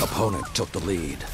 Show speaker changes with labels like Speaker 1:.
Speaker 1: Opponent took the lead.